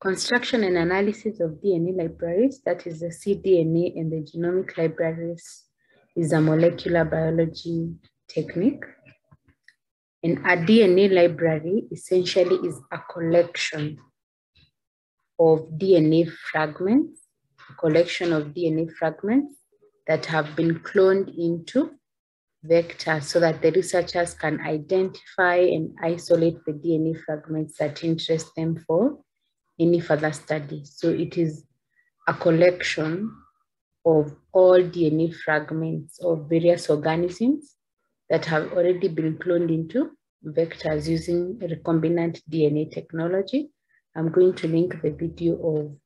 construction and analysis of DNA libraries, that is the cDNA and the genomic libraries, is a molecular biology technique. And a DNA library essentially is a collection of DNA fragments, a collection of DNA fragments that have been cloned into vectors so that the researchers can identify and isolate the DNA fragments that interest them for any further study. So it is a collection of all DNA fragments of various organisms that have already been cloned into vectors using recombinant DNA technology. I'm going to link the video of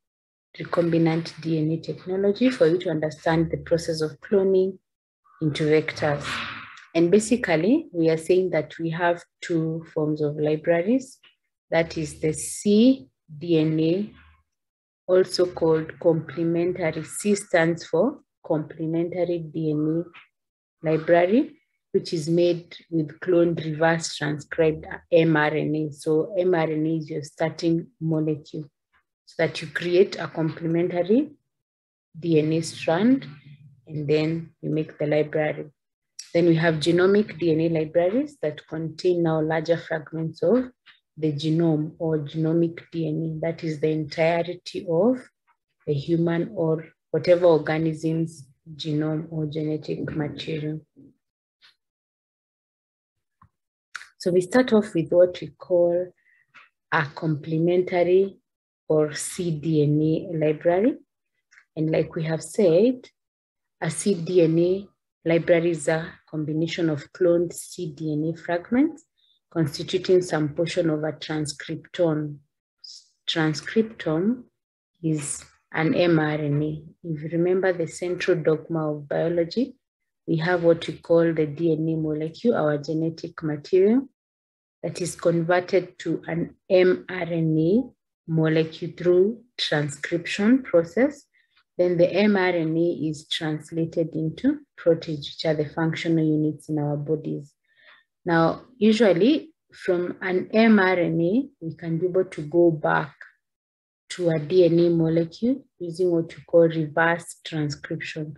recombinant DNA technology for you to understand the process of cloning into vectors. And basically, we are saying that we have two forms of libraries. That is the cDNA, also called complementary. C stands for complementary DNA library, which is made with cloned reverse transcribed mRNA. So mRNA is your starting molecule so that you create a complementary DNA strand and then you make the library. Then we have genomic DNA libraries that contain now larger fragments of the genome or genomic DNA. That is the entirety of the human or whatever organism's genome or genetic material. So we start off with what we call a complementary or cDNA library. And like we have said, a cDNA library is a combination of cloned cDNA fragments constituting some portion of a transcriptome. Transcriptome is an mRNA. If you remember the central dogma of biology, we have what we call the DNA molecule, our genetic material, that is converted to an mRNA molecule through transcription process. Then the mRNA is translated into proteins, which are the functional units in our bodies. Now, usually from an mRNA, we can be able to go back to a DNA molecule using what you call reverse transcription,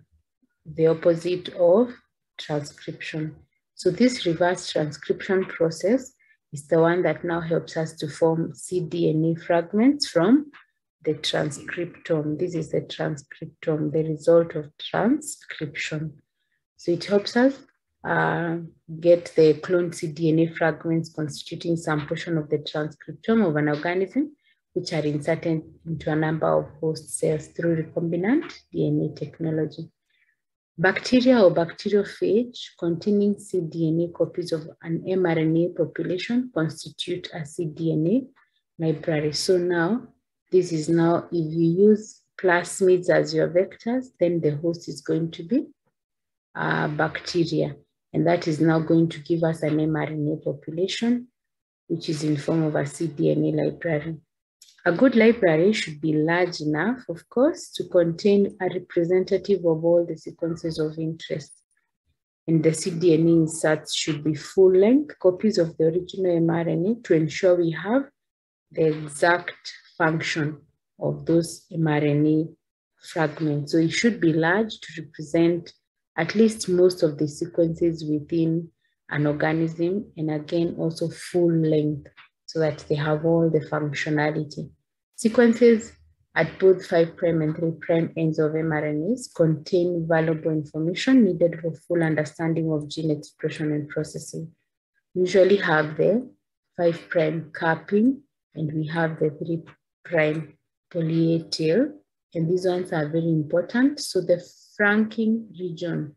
the opposite of transcription. So this reverse transcription process is the one that now helps us to form cDNA fragments from the transcriptome. This is the transcriptome, the result of transcription. So it helps us uh, get the cloned cDNA fragments constituting some portion of the transcriptome of an organism, which are inserted into a number of host cells through recombinant DNA technology. Bacteria or bacteriophage containing cDNA copies of an mRNA population constitute a cDNA library. So now, this is now, if you use plasmids as your vectors, then the host is going to be uh, bacteria. And that is now going to give us an mRNA population, which is in form of a cDNA library. A good library should be large enough, of course, to contain a representative of all the sequences of interest. And the cDNA inserts should be full length copies of the original mRNA to ensure we have the exact function of those mRNA fragments. So it should be large to represent at least most of the sequences within an organism, and again, also full length so that they have all the functionality. Sequences at both 5' and 3' ends of mRNAs contain valuable information needed for full understanding of gene expression and processing. We usually have the 5' capping and we have the 3' poly A tail, and these ones are very important. So the flanking region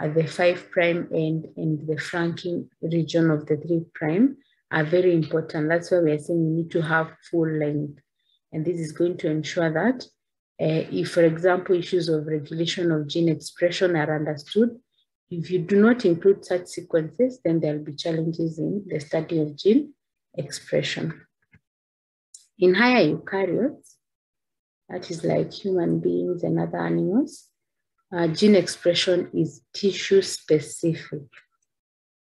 at the 5' prime end and the flanking region of the 3' prime are very important. That's why we are saying we need to have full length. And this is going to ensure that uh, if, for example, issues of regulation of gene expression are understood, if you do not include such sequences, then there will be challenges in the study of gene expression. In higher eukaryotes, that is like human beings and other animals, uh, gene expression is tissue specific.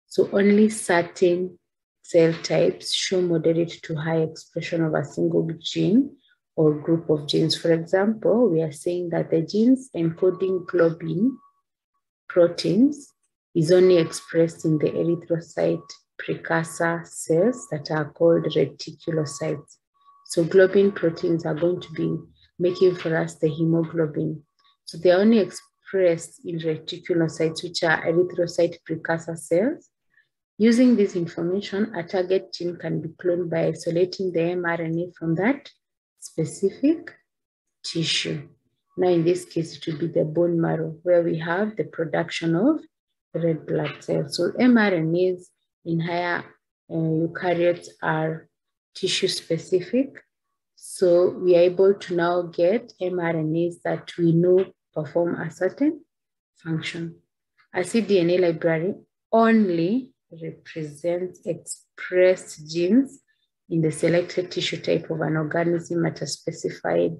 So only certain cell types show moderate to high expression of a single gene or group of genes. For example, we are saying that the genes encoding globin proteins is only expressed in the erythrocyte precursor cells that are called reticulocytes. So globin proteins are going to be making for us the hemoglobin. So they are only expressed in reticulocytes, which are erythrocyte precursor cells. Using this information, a target gene can be cloned by isolating the mRNA from that specific tissue. Now, in this case, it will be the bone marrow where we have the production of red blood cells. So mRNAs in higher uh, eukaryotes are tissue specific. So we are able to now get mRNAs that we know perform a certain function. A cDNA library only represents expressed genes in the selected tissue type of an organism at a specified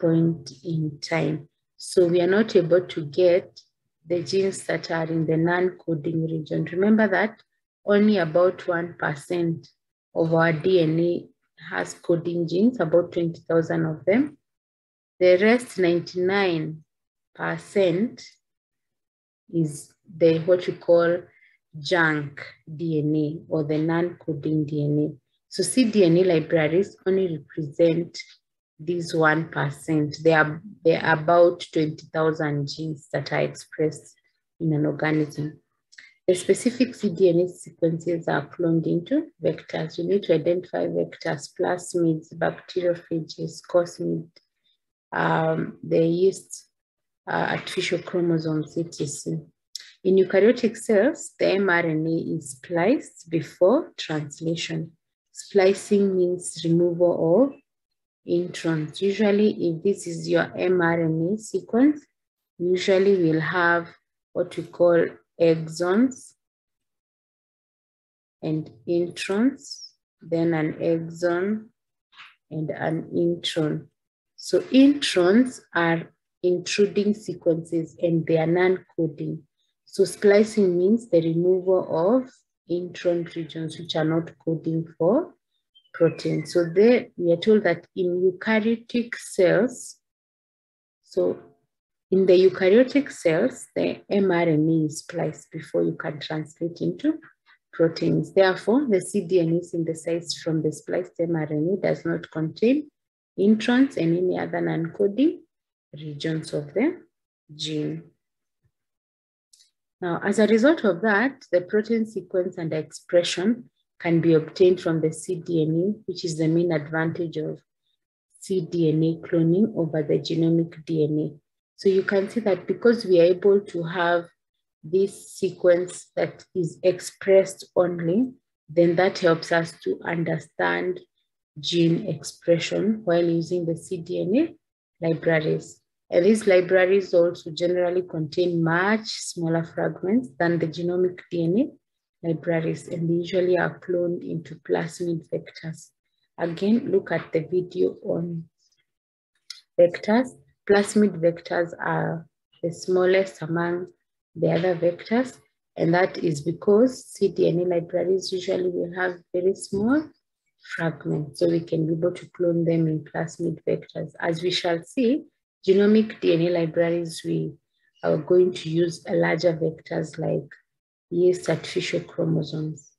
point in time. So we are not able to get the genes that are in the non-coding region. Remember that only about 1% of our DNA has coding genes, about 20,000 of them. The rest, 99% is the what we call junk DNA or the non-coding DNA. So cDNA libraries only represent these 1%. They are, they are about 20,000 genes that are expressed in an organism. The specific cDNA sequences are cloned into vectors. You need to identify vectors, plasmids, bacteriophages, cosmid, um, the yeast, uh, artificial chromosomes, etc. In eukaryotic cells, the mRNA is spliced before translation. Splicing means removal of introns. Usually, if this is your mRNA sequence, usually we'll have what we call exons and introns, then an exon and an intron. So introns are intruding sequences and they are non-coding. So splicing means the removal of intron regions which are not coding for protein. So there we are told that in eukaryotic cells, so in the eukaryotic cells, the mRNA is spliced before you can translate into proteins. Therefore, the cDNA synthesized from the spliced mRNA does not contain introns and any other non-coding regions of the gene. Now, as a result of that, the protein sequence and expression can be obtained from the cDNA, which is the main advantage of cDNA cloning over the genomic DNA. So you can see that because we are able to have this sequence that is expressed only, then that helps us to understand gene expression while using the cDNA libraries. And these libraries also generally contain much smaller fragments than the genomic DNA libraries and they usually are cloned into plasmid vectors. Again, look at the video on vectors. Plasmid vectors are the smallest among the other vectors, and that is because cDNA libraries usually will have very small fragments, so we can be able to clone them in plasmid vectors. As we shall see, genomic DNA libraries, we are going to use larger vectors like yeast artificial chromosomes.